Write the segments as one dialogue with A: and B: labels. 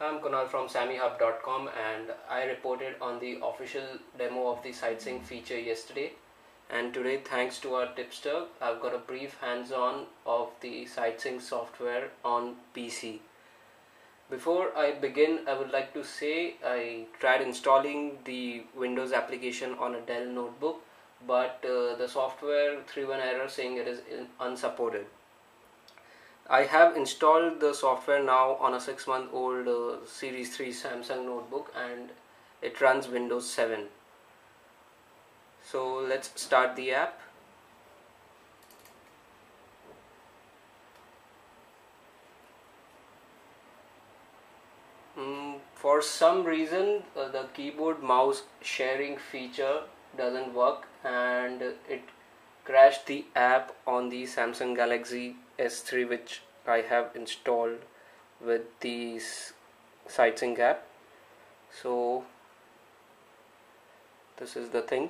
A: I'm Kunal from SammyHub.com and I reported on the official demo of the SideSync feature yesterday and today thanks to our tipster I've got a brief hands-on of the SideSync software on PC. Before I begin I would like to say I tried installing the Windows application on a Dell notebook but uh, the software threw an error saying it is unsupported. I have installed the software now on a 6 month old uh, series 3 Samsung notebook and it runs Windows 7 so let's start the app. Mm, for some reason uh, the keyboard mouse sharing feature doesn't work and it crashed the app on the Samsung Galaxy S3 which I have installed with the SideSync app. So this is the thing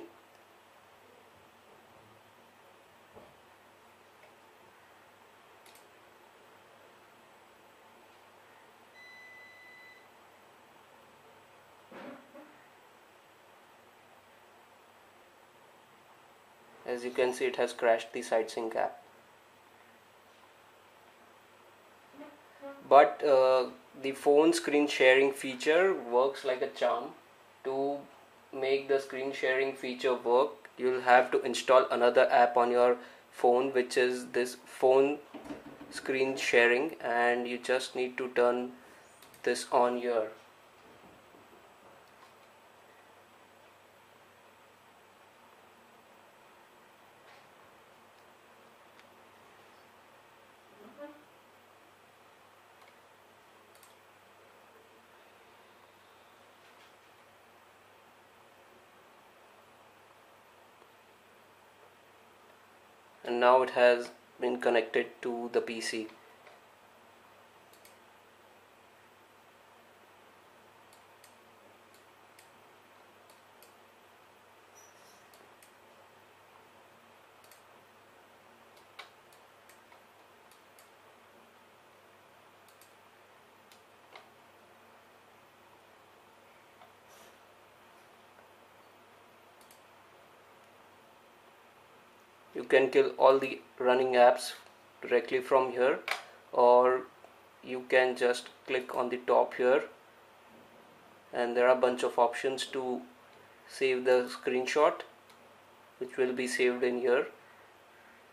A: as you can see it has crashed the SideSync app. But uh, the phone screen sharing feature works like a charm. To make the screen sharing feature work you'll have to install another app on your phone which is this phone screen sharing and you just need to turn this on here and now it has been connected to the PC you can kill all the running apps directly from here or you can just click on the top here. And there are a bunch of options to save the screenshot which will be saved in here.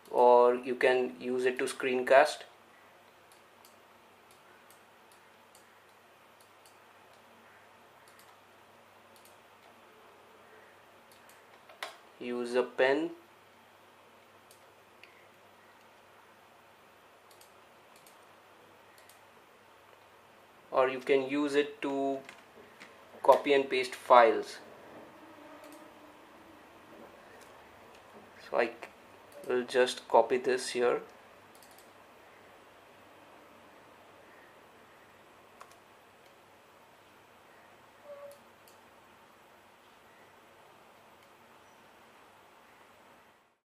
A: Or you can use it to screencast. Use a pen or you can use it to copy and paste files. So I will just copy this here